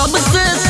job exists.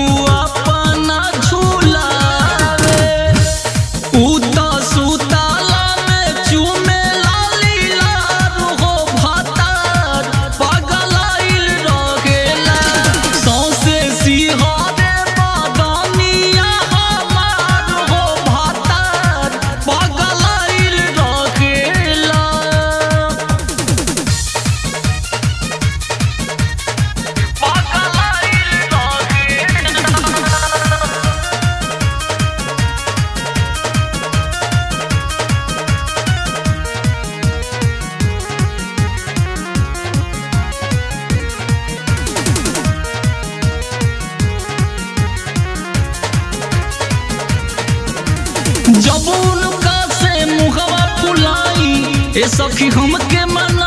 जब उनका से मुहवा फुलाई। ए सखी हमके मन